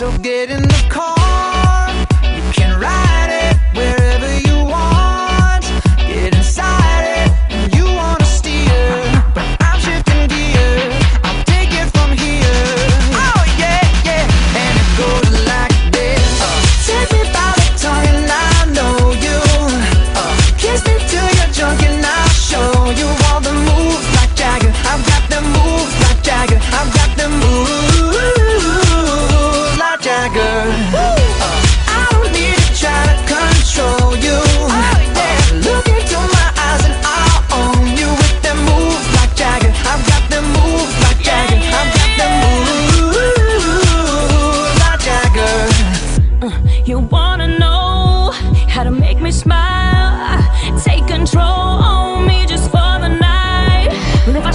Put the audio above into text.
So get in the how to make me smile. Take control on me just for the night. If I